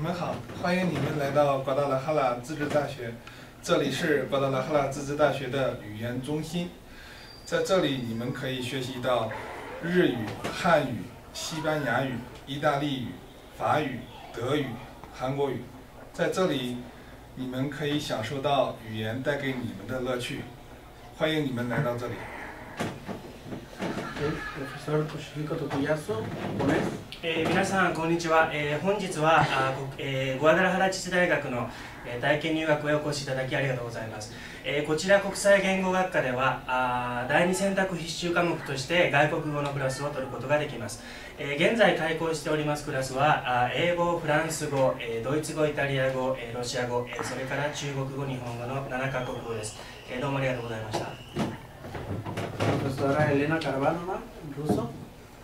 你们好，欢迎你们来到瓜达拉哈拉自治大学。这里是瓜达拉哈拉自治大学的语言中心，在这里你们可以学习到日语、汉语、西班牙语、意大利语、法语、德语、韩国语。在这里，你们可以享受到语言带给你们的乐趣。欢迎你们来到这里。Profesor Toshihiko Tokuyasu, japonés. えー皆さんこんにちは、えー本日はあこえーグアダラハラ地治大学の、えー体験入学へお越しいただきありがとうございます、えーこちら国際言語学科ではあ第二選択必修科目として外国語のクラスを取ることができます、えー現在開講しておりますクラスはあ英語フランス語、えードイツ語イタリア語、えーロシア語、えーそれから中国語日本語の7カ国語です、えーどうもありがとうございました。Profesora Elena Карабанова, ruso.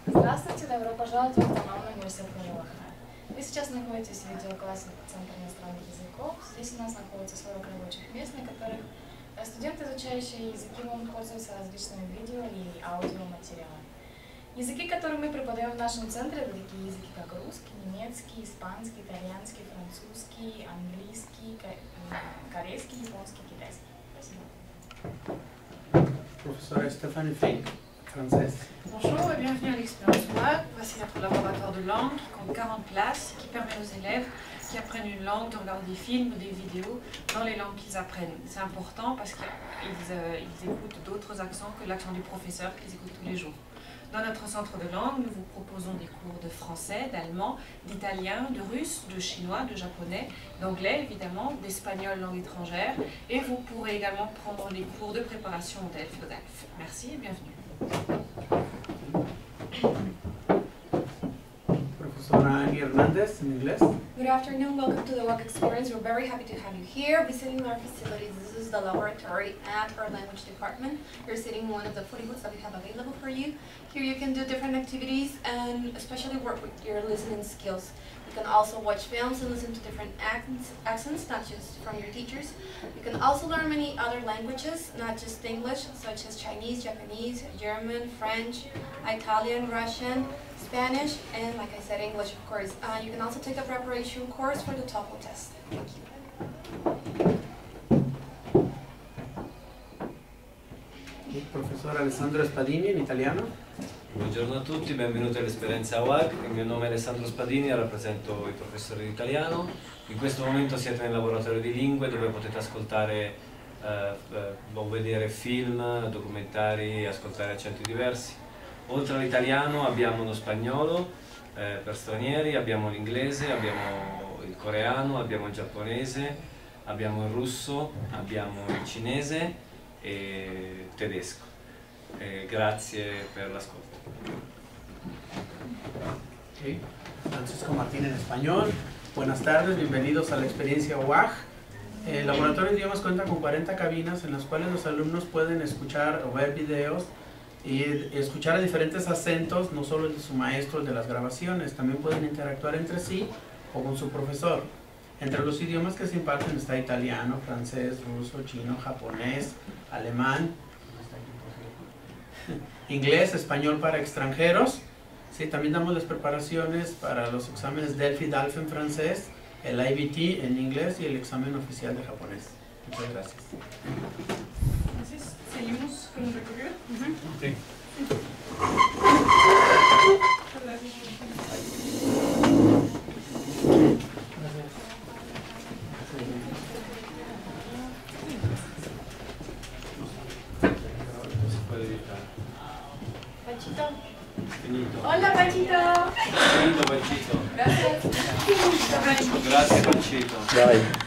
Здравствуйте, добро пожаловать в автономный университет Гуадалахара. Вы сейчас находитесь в видеоклассе Центра иностранных языков. Здесь у нас находится 40 рабочих мест, на которых э, студенты, изучающие языки, могут пользоваться различными видео и аудиоматериалами. Языки, которые мы преподаем в нашем центре, это такие языки, как русский, немецкий, испанский, итальянский, французский, английский, корейский, японский, китайский. Спасибо. Profesora Stephanie Fink. Bonjour et bienvenue à l'expérience WAG. Voici notre laboratoire de langue qui compte 40 places qui permet aux élèves qui apprennent une langue de regarder des films ou des vidéos dans les langues qu'ils apprennent. C'est important parce qu'ils euh, écoutent d'autres accents que l'accent du professeur qu'ils écoutent tous les jours. Dans notre centre de langue, nous vous proposons des cours de français, d'allemand, d'italien, de russe, de chinois, de japonais, d'anglais évidemment, d'espagnol langue étrangère et vous pourrez également prendre les cours de préparation et d'ELF. Merci et bienvenue. Profesora Annie Hernández, en inglés. Good afternoon, welcome to the work experience. We're very happy to have you here visiting our facilities. This is the laboratory at our language department. You're sitting in one of the 40 booths that we have available for you. Here you can do different activities and especially work with your listening skills. You can also watch films and listen to different accents, not just from your teachers. You can also learn many other languages, not just English, such as Chinese, Japanese, German, French, Italian, Russian, Spanish, and like I said, English, of course. Uh, you can also take a preparation course for the TOEFL test. Thank you. Y Profesor Alessandro Spadini, in italiano. Buongiorno a tutti, benvenuti all'esperienza WAG. Il mio nome è Alessandro Spadini, rappresento i professori di italiano. In questo momento siete nel laboratorio di lingue dove potete ascoltare eh, eh, o vedere film, documentari, ascoltare accenti diversi. Oltre all'italiano abbiamo lo spagnolo eh, per stranieri, abbiamo l'inglese, abbiamo il coreano, abbiamo il giapponese, abbiamo il russo, abbiamo il cinese e il tedesco. Eh, grazie per l'ascolto. Francisco Martín en español. Buenas tardes, bienvenidos a la experiencia WAG. El laboratorio de idiomas cuenta con 40 cabinas en las cuales los alumnos pueden escuchar o ver videos y escuchar diferentes acentos, no solo el de su maestro, el de las grabaciones, también pueden interactuar entre sí o con su profesor. Entre los idiomas que se imparten está italiano, francés, ruso, chino, japonés, alemán, inglés, español para extranjeros. Sí, también damos las preparaciones para los exámenes Delphi DALF en francés, el IBT en inglés y el examen oficial de japonés. Muchas gracias. Entonces, seguimos con el recorrido. Pancito. Finito. Hola Pancito. Finito Pancito. Grazie. Grazie Pancito. Dai.